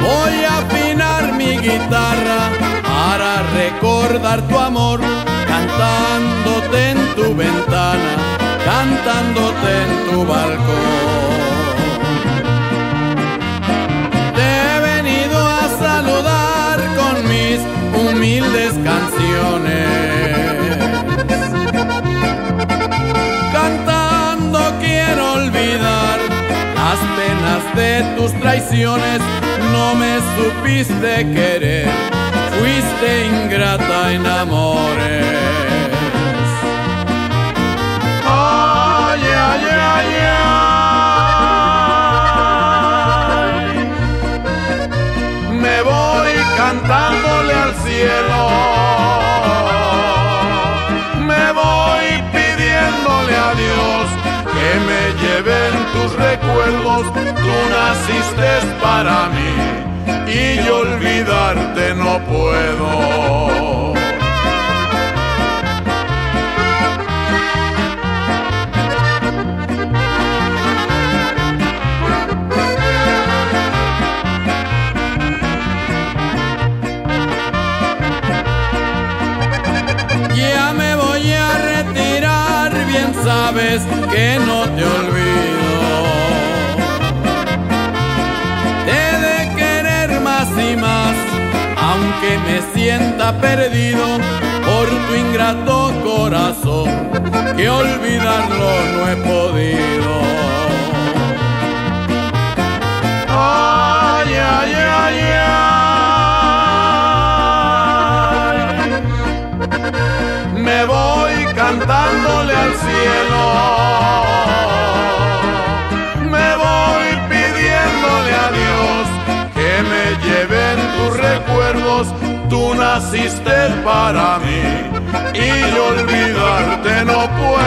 Voy a afinar mi guitarra para recordar tu amor, cantándote en tu ventana, cantándote en tu balcón. De tus traiciones, no me supiste querer, fuiste ingrata en amores. Ay, ay, ay, ay. Me voy cantándole al cielo. Lleven tus recuerdos. Tú naciste para mí y olvidarte no puedo. Ya me voy a retirar, bien sabes que no te olvido. Aunque me sienta perdido por tu ingrato corazón, que olvidarlo no he podido. Ay, ay, ay, ay. Me voy cantándole al cielo. Tus recuerdos. Tú naciste para mí y olvidarte no puedo.